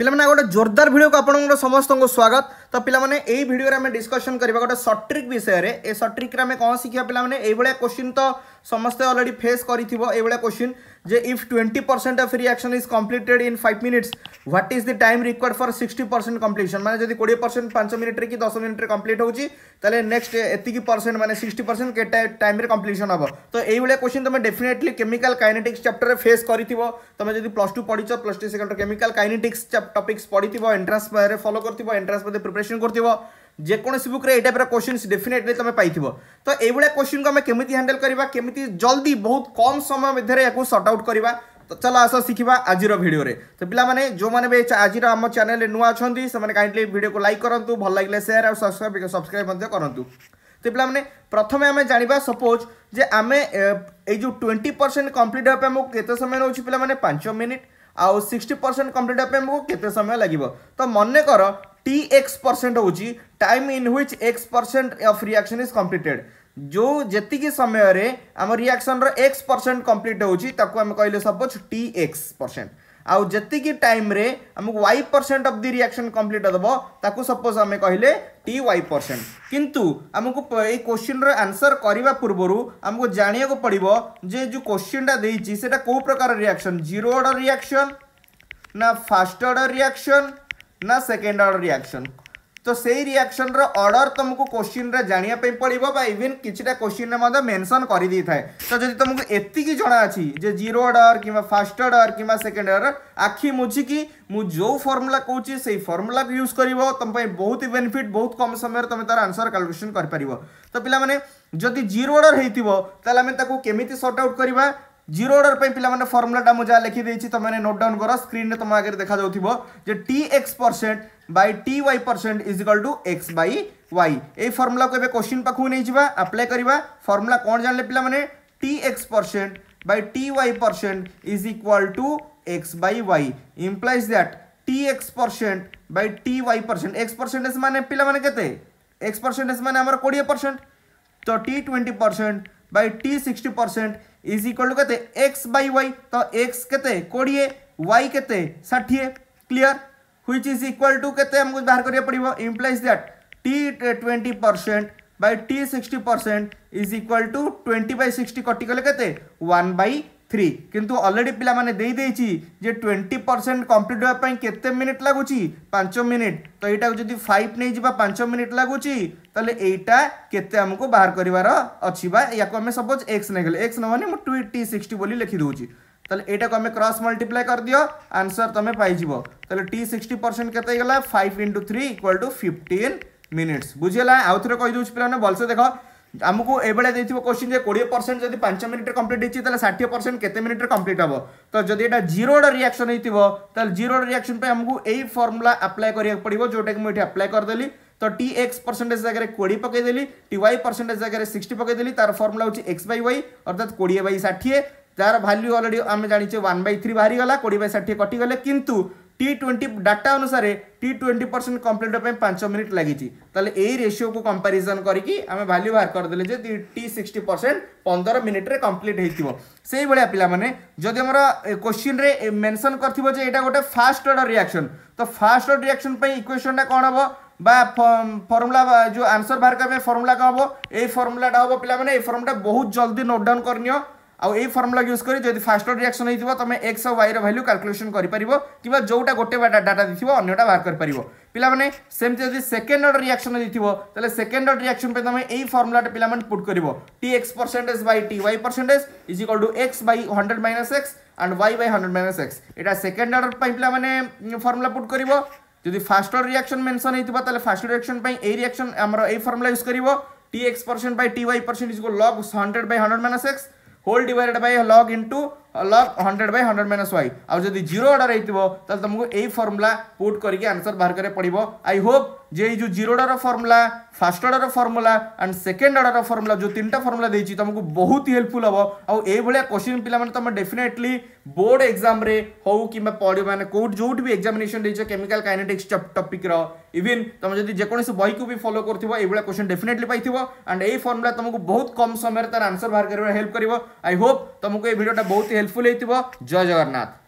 ପିଲାମାନେ ଆଉ ଗୋଟେ ଜୋରଦାର ଭିଡ଼ିଓକୁ ଆପଣଙ୍କର ସମସ୍ତଙ୍କୁ ସ୍ୱାଗତ तो पाने भिडियो आम डिस्कसन करवा गोटे सर्ट ट्रिक विषय में ए सर्ट ट्रिक्रे आम कौन शिखा पाने क्वेश्चन तो समस्त अलरेडी फेस कर question J if twenty percent of reaction is completed in five minutes what is the time required for sixty percent completion मैंने जब कोड़े परसेंट पाँच मिनिट्रे कि दस मिनिट्रे कंप्लीट हो नेक्ट एति परसेंट मैंने सिक्सटी परसेंट के टाइम कम्प्लीसन हम तो यही क्वेश्चन तुम्हें डेफिनेटली केमिकल कैनेटिक्स चैप्टर में फेस कर तुम जब प्लस टू पढ़ी plus two second chemical kinetics topics पढ़ थ एंट्रांस फलो कर एंट्रांस प्रिपेरेस क्वेश्चन करूव যেকোনসি বুকরে এই টাইপের কোশ্চিনস ডেফিনেটলি তুমি পাইথিব তো এইভাবে কোশ্চিনকে আমি কেমিতি হ্যান্ডেল করিবা কেমিতি জলদি বহুত কম সময় মধ্যে ইয়াকু সর্ট আউট করিবা তো চলো আস শিখিবা আজির ভিডিওরে তো পিলামানে যোমানে বি আজির আম চ্যানেলে নুয়া অছন্তি সেমানে কাইন্ডলি ভিডিওকু লাইক করন্তু ভাল লাগিলে শেয়ার আর সাবস্ক্রাইব সাবস্ক্রাইব মধ্যে করন্তু তো পিলামানে প্রথমে আমি জানিবা সাপোজ যে আমি এই যে 20% কমপ্লিট হওয়া আমাকে কত সময় নেউছি পিলামানে 5 মিনিট আউ 60% কমপ্লিট হওয়া আমাকে কত সময় লাগিব তো মনে করো ସମୟ ଲାଗିବ ତ ମନେକର टी एक्स परसेंट हूँ time in which X percent of reaction is completed जो जी समय आम रियाक्शन एक्स परसेंट कम्प्लीट होती कहले सपोज टी एक्स परसेंट आउ जी टाइम रे आमको Y percent of the reaction complete दब ताकू सपोज आम कहले टी वाई परसेंट किंतु आमको ये क्वेश्चन आंसर करने पूर्व आमको जाना पड़ो जे जो क्वेश्चनटा देती से कौ प्रकार रियाक्शन जीरो अर्डर रियाक्शन ना फास्ट अर्डर रियाक्शन ना सेकेंड अर्डर रियाक्शन तो से रियाक्शन अर्डर तुमको क्वेश्चन जानापी पड़ो इवेन किसी क्वेश्चन मेनसन कर तो जब तुमको एति जना अच्छी ज़ीरो अर्डर कि फास्ट अर्डर कि सेकेंड अर्डर आखि मुझिकी मुझे फर्मुला कौच से फर्मुला यूज़ कर तुम बहुत ही बेनिफिट बहुत कम समय तुम तार आंसर कालकुलेसन कर तो पाने जदि ज़ीरो अर्डर होता केमी सर्ट आउट करवा ज़ीरो अर्डर पे पिलाने फर्मुलाटा मुझे लिखिदे तुम मैंने नोट डाउन कर स्क्रीन में तुम आगे देखा जाऊ T X percent by T Y percent is equal to X by Y ये फर्मुला को क्वेश्चन पाखक नहीं जावा आप्लाय करवा फर्मुला कौन जान पे T X percent by T Y percent is equal to X by Y implies that T X percent by T Y percent X percentage मान पे एक्स परसेंटेज मान कोड़े परसेंट तो T twenty percent by T sixty percent is equal to के X by Y तो X के कोड़े Y के Shathi clear which is equal to के बाहर करिया पड़िबो implies that t 20% by t 60% is equal to 20 by 60 कटि गले केते? 1 by थ्री किंतु अलरेडी माने दे जे ट्वेंटी परसेंट कंप्लीट होगापी केते मिनिट लगुच? पाँच मिनिट। तो यहाँ जब फाइव नहीं जावा पाँच मिनिट लगुच, तेल यहीटा के बाहर करार अच्छी या सपोज़ एक्स नहीं एक्स नवानी मुझे टी सिक्सटी बोली लिखिदी तेल यहाँ को क्रस मल्टीप्लाए करदि आंसर तुम्हें पाइज तेल टी सिक्सटी परसेंट के five into three equal to fifteen minutes बुझीगला आउ थे कहीदे पे भलसे देख ଆମକୁ ଏଭଳିଆ ଦେଇଥିବ କୋଶ୍ଚିନ୍ ଯେ କୋଡ଼ିଏ ପରସେଣ୍ଟ ଯଦି ପାଞ୍ଚ ମିନିଟ୍ରେ କମ୍ପ୍ଲିଟ୍ ହେଇଛି ତାହେଲେ ଷାଠିଏ ପରସେଣ୍ଟ କେତେ ମିନିଟ୍ରେ କମ୍ପ୍ଲିଟ୍ ହେବ ତ ଯଦି ଏଇଟା ଜିରୋର ରିଆକ୍ସନ୍ ହେଇଥିବ ତାହେଲେ ଜିରୋର ରିଆକ୍ସନ୍ ପାଇଁ ଆମକୁ ଏଇ ଫର୍ମୁଲା ଆପ୍ଲାଏ କରିବାକୁ ପଡ଼ିବ ଯେଉଁଟାକି ମୁଁ ଏଠି ଆପ୍ଲାଏ କରିଦେଲି तो टी एक्स परसेंटेज जगह कोड़ी पकईदेली टी वाई परसेंटेज जगह सिक्सटी पकईदेली तार फर्मुला हूँ एक्स बै वाई अर्थात कोड़े बै षाठी ତାର ଭାଲ୍ୟୁ ଅଲରେଡ଼ି ଆମେ ଜାଣିଛେ ୱାନ୍ ବାଇ ଥ୍ରୀ ବାହାରିଗଲା କୋଡ଼ିଏ ବାଇ ଷାଠିଏ କଟିଗଲେ କିନ୍ତୁ ଟି ଟ୍ୱେଣ୍ଟି ଡାଟା ଅନୁସାରେ ଟି ଟ୍ୱେଣ୍ଟି ପରସେଣ୍ଟ କମ୍ପ୍ଲିଟ୍ ହେବା ପାଇଁ ପାଞ୍ଚ ମିନିଟ୍ ଲାଗିଛି ତାହେଲେ ଏଇ ରେସିଓକୁ କମ୍ପାରିଜନ୍ କରିକି ଆମେ ଭାଲ୍ୟୁ ବାହାର କରିଦେଲେ ଯେ ଟି ସିକ୍ସଟି ପରସେଣ୍ଟ ପନ୍ଦର ମିନିଟ୍ରେ କମ୍ପ୍ଲିଟ୍ ହେଇଥିବ ସେଇଭଳିଆ ପିଲାମାନେ ଯଦି ଆମର କୋଶ୍ଚିନ୍ରେ ମେନସନ୍ କରିଥିବ ଯେ ଏଇଟା ଗୋଟେ ଫାଷ୍ଟ ଅର୍ଡର ରିଆକ୍ସନ୍ ତ ଫାଷ୍ଟ ଅର୍ଡର ରିଆକ୍ସନ୍ ପାଇଁ ଇକ୍ୱେସନ୍ଟା କ'ଣ ହେବ বা ফর্মুলা যে আনসর বাহার করা ফর্মুলা কম হব এই ফর্মুলাটা হব পিলামানে এই ফর্মুলাটা বহুত জলদি নোট ডাউন করনিও ଆଉ आउ ए फर्मुला यूज़ कर फास्ट रिएक्शन होता तुम्हें एक्स और वाई रैल्यू काल्कुलेसन कर कि जोटा गोटे डाटा दी थी अगटा बाहर कर पाने सेमती जब सेकेंड अर्ड रिएक्शन देखिए सेकेंड अर्ड रिएक्शन तुम यही फर्मुलाटा पे पुट कर T X percentage by T Y percentage is equal to X by hundred minus X and Y by hundred minus X यहाँ सेकेंड अर्डर पे फर्मुला पुट कर जब फास्ट अर्डर रिएक्शन मेनसन होता फास्ट रिएक्शन ये reaction आम यही formula use कर T X percent by T Y percent is log hundred by hundred minus X whole divided by log into log hundred by hundred minus Y आउ जदि zero order हो तुमको यही formula put करके answer बाहर कर पड़ो आई होप जे जो zero order formula first order formula and second order formula जो तीन फर्मुला देखिए तुमको बहुत ही हेल्पफुल हम आउ क्वेश्चन पे तुम डेफिनेटली बोर्ड एग्ज़ाम रे हो कि मैंने कौट जो भी एग्जामिनेशन देखिए केमिकल काइनेटिक्स टपिक्र इवन तुम जब जेकोसी बही को भी फलो करूँ ये क्वेश्चन डेफिनेटली पाई एंड यही फर्मुला तुमको बहुत कम समय तार आंसर बाहर कर हेल्प कर आई होप तुमको ये भिडियोटा बहुत ही हेल्पफुल जय जगन्नाथ।